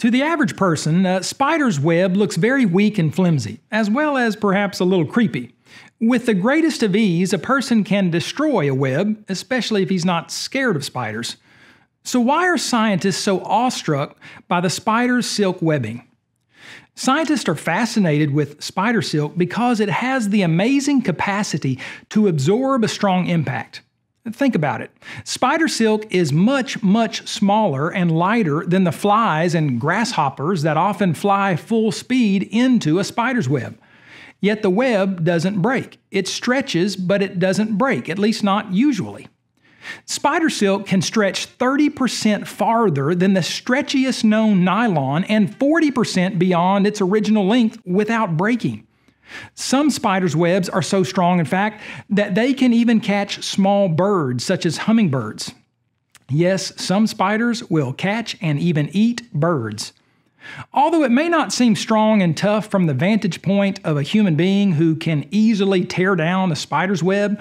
To the average person, a spider's web looks very weak and flimsy, as well as perhaps a little creepy. With the greatest of ease, a person can destroy a web, especially if he's not scared of spiders. So, why are scientists so awestruck by the spider's silk webbing? Scientists are fascinated with spider silk because it has the amazing capacity to absorb a strong impact. Think about it. Spider silk is much, much smaller and lighter than the flies and grasshoppers that often fly full speed into a spider's web. Yet the web doesn't break. It stretches, but it doesn't break, at least not usually. Spider silk can stretch 30% farther than the stretchiest known nylon and 40% beyond its original length without breaking. Some spiders' webs are so strong, in fact, that they can even catch small birds, such as hummingbirds. Yes, some spiders will catch and even eat birds. Although it may not seem strong and tough from the vantage point of a human being who can easily tear down a spider's web,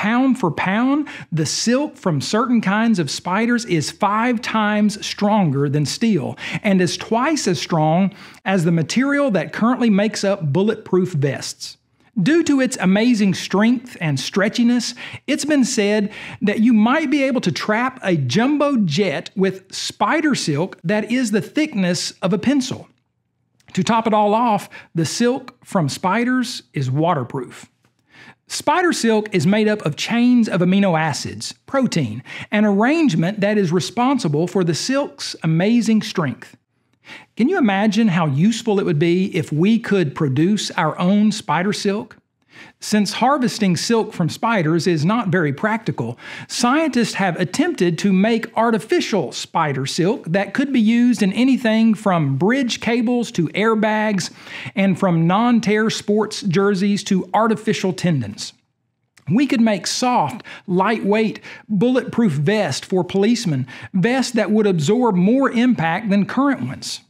Pound for pound, the silk from certain kinds of spiders is five times stronger than steel and is twice as strong as the material that currently makes up bulletproof vests. Due to its amazing strength and stretchiness, it's been said that you might be able to trap a jumbo jet with spider silk that is the thickness of a pencil. To top it all off, the silk from spiders is waterproof. Spider silk is made up of chains of amino acids, protein, an arrangement that is responsible for the silk's amazing strength. Can you imagine how useful it would be if we could produce our own spider silk? Since harvesting silk from spiders is not very practical, scientists have attempted to make artificial spider silk that could be used in anything from bridge cables to airbags, and from non tear sports jerseys to artificial tendons. We could make soft, lightweight, bulletproof vests for policemen, vests that would absorb more impact than current ones.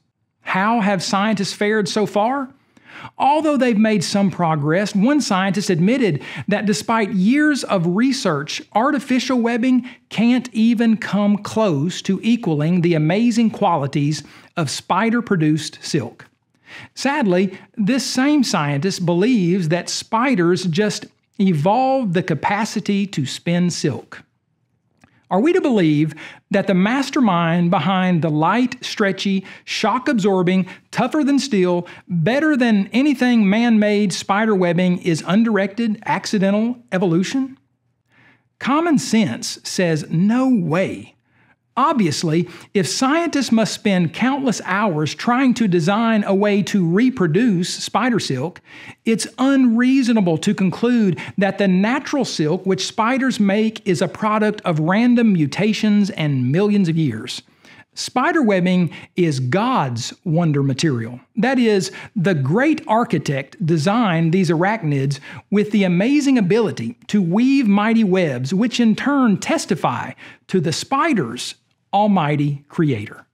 How have scientists fared so far? Although they've made some progress, one scientist admitted that despite years of research, artificial webbing can't even come close to equaling the amazing qualities of spider produced silk. Sadly, this same scientist believes that spiders just evolved the capacity to spin silk. Are we to believe that the mastermind behind the light, stretchy, shock absorbing, tougher than steel, better than anything man made spider webbing is undirected, accidental evolution? Common sense says no way. Obviously, if scientists must spend countless hours trying to design a way to reproduce spider silk, it's unreasonable to conclude that the natural silk which spiders make is a product of random mutations and millions of years. Spider webbing is God's wonder material. That is, the great architect designed these arachnids with the amazing ability to weave mighty webs, which in turn testify to the spider's Almighty Creator.